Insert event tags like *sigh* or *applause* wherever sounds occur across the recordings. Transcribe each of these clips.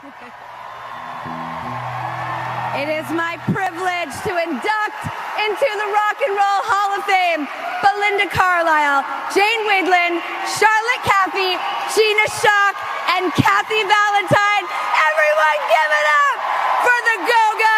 It is my privilege to induct into the Rock and Roll Hall of Fame Belinda Carlisle, Jane Wiedlin, Charlotte Caffey, Gina Shock, and Kathy Valentine. Everyone give it up for the Go-Go's!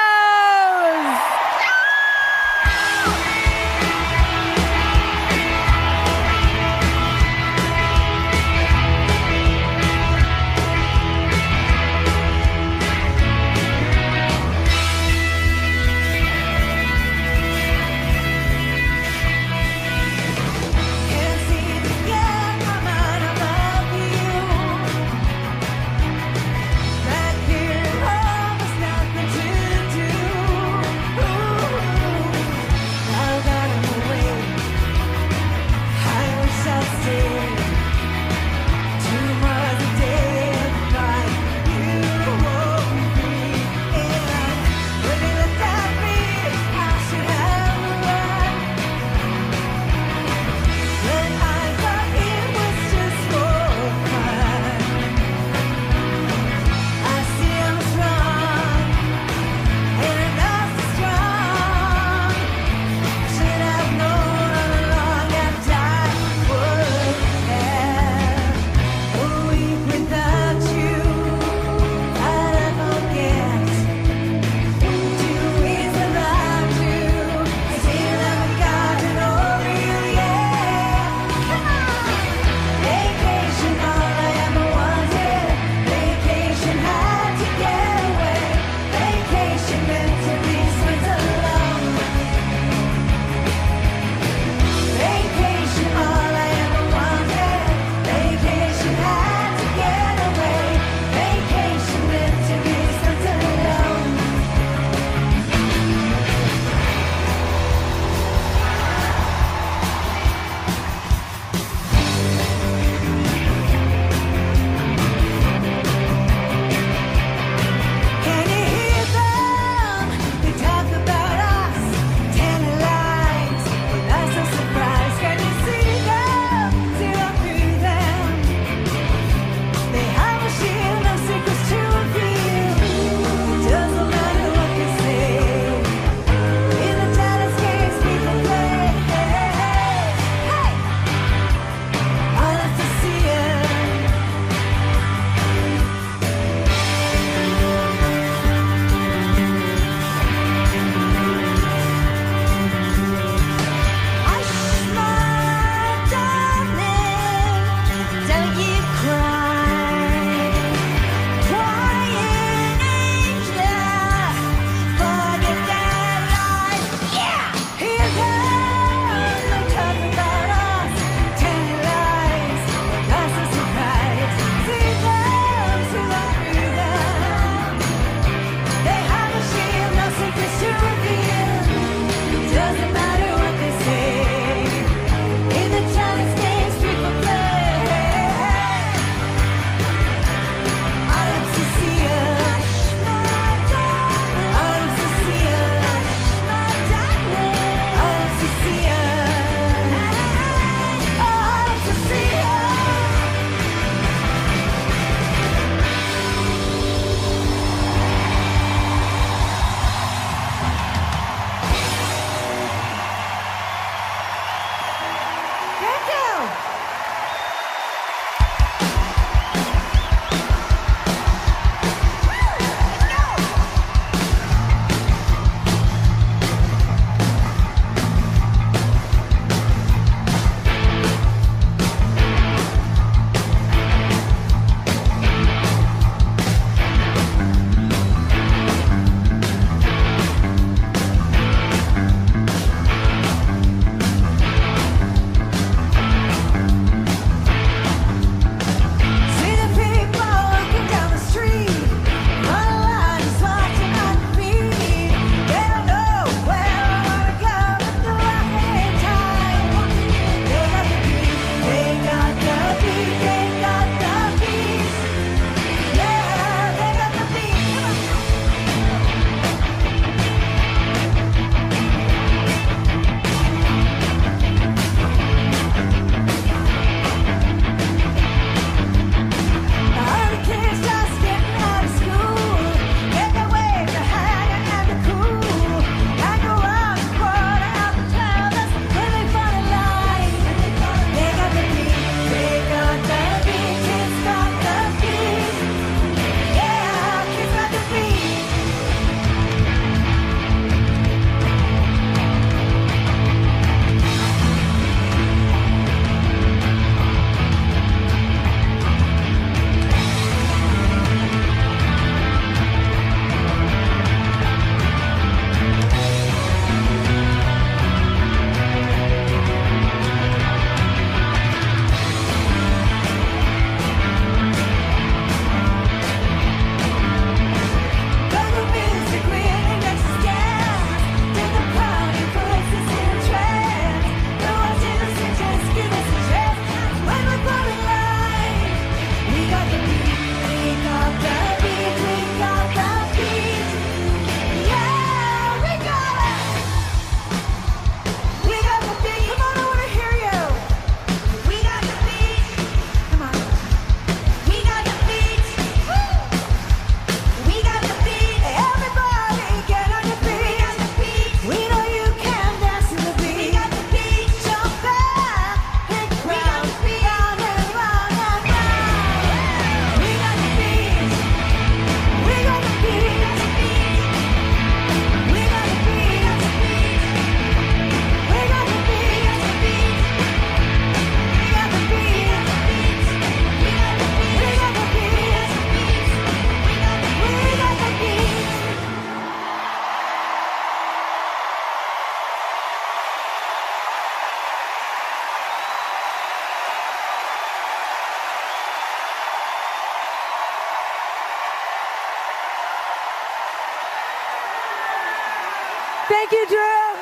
Thank you, Drew.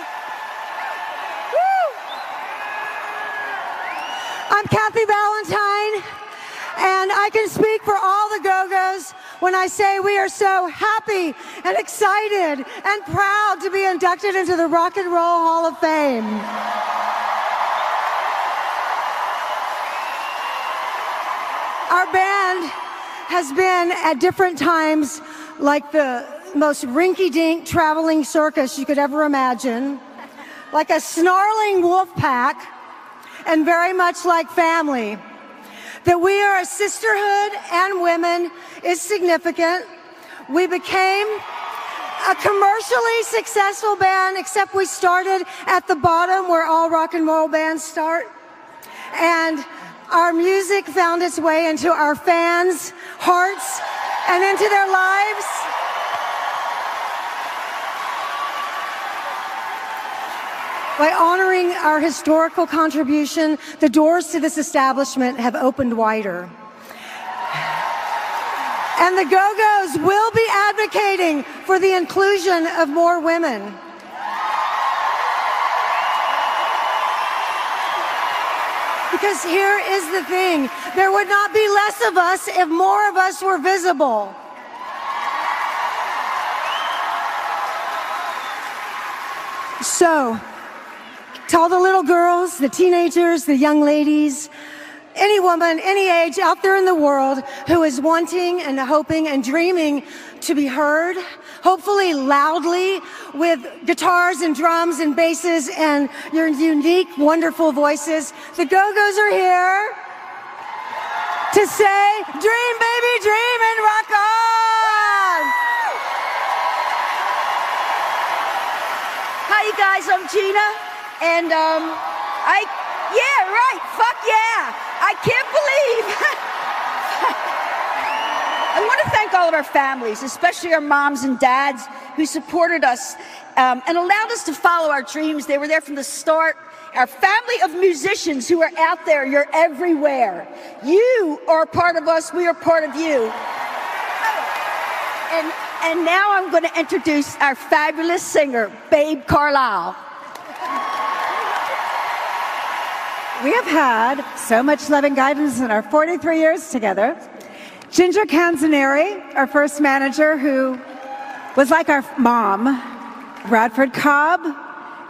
Woo! I'm Kathy Valentine, and I can speak for all the Go Go's when I say we are so happy and excited and proud to be inducted into the Rock and Roll Hall of Fame. Our band has been at different times like the most rinky dink traveling circus you could ever imagine, like a snarling wolf pack, and very much like family. That we are a sisterhood and women is significant. We became a commercially successful band, except we started at the bottom where all rock and roll bands start. And our music found its way into our fans' hearts and into their lives. By honoring our historical contribution, the doors to this establishment have opened wider. And the Go Go's will be advocating for the inclusion of more women. Because here is the thing there would not be less of us if more of us were visible. So, to all the little girls, the teenagers, the young ladies, any woman, any age out there in the world who is wanting and hoping and dreaming to be heard, hopefully loudly with guitars and drums and basses and your unique, wonderful voices. The Go Go's are here to say, Dream, baby, dream, and rock on! Hi, you guys. I'm Gina, and um, I, yeah, right. Fuck yeah! I can't believe. *laughs* I want to thank all of our families, especially our moms and dads who supported us um, and allowed us to follow our dreams. They were there from the start. Our family of musicians who are out there, you're everywhere. You are part of us, we are part of you. And, and now I'm going to introduce our fabulous singer, Babe Carlisle. We have had so much love and guidance in our 43 years together. Ginger Canzoneri, our first manager, who was like our mom. Radford Cobb,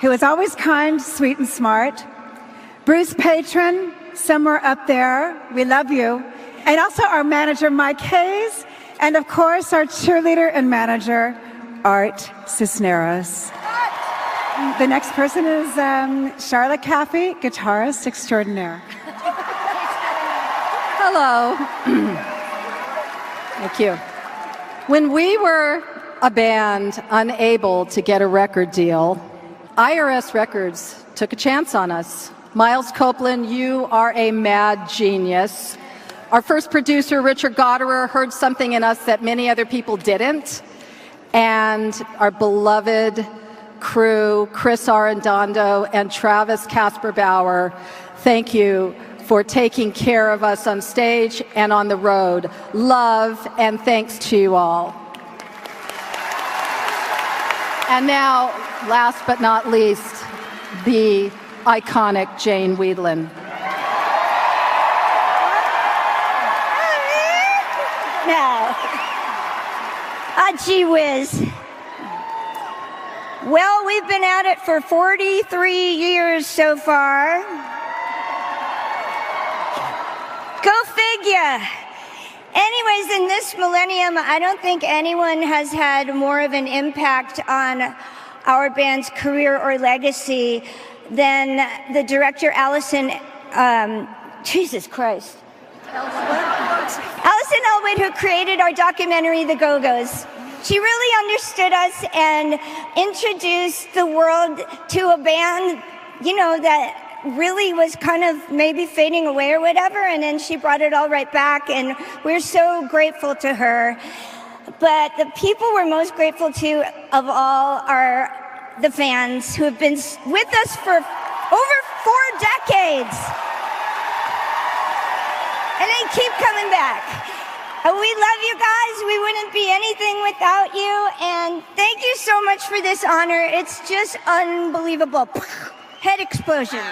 who was always kind, sweet, and smart. Bruce Patron, somewhere up there. We love you. And also our manager, Mike Hayes. And of course, our cheerleader and manager, Art Cisneros. The next person is um, Charlotte Caffey, guitarist extraordinaire. Hello. Thank you. When we were a band unable to get a record deal, IRS Records took a chance on us. Miles Copeland, you are a mad genius. Our first producer, Richard Gottehrer, heard something in us that many other people didn't. And our beloved crew, Chris Arredondo and Travis Casper Bauer, thank you for taking care of us on stage and on the road. Love and thanks to you all. And now, last but not least, the iconic Jane Wiedlin. Now, ah, gee whiz. Well, we've been at it for 43 years so far. Go figure. Anyways, in this millennium, I don't think anyone has had more of an impact on our band's career or legacy than the director Alison. Um, Jesus Christ. Alison Ellwood, who created our documentary, The Go Go's. She really understood us and introduced the world to a band, you know, that really was kind of maybe fading away or whatever. And then she brought it all right back. And we're so grateful to her. But the people we're most grateful to of all are the fans who have been with us for over four decades. And they keep coming back. We love you guys. We wouldn't be anything without you. And thank you so much for this honor. It's just unbelievable. Head explosion.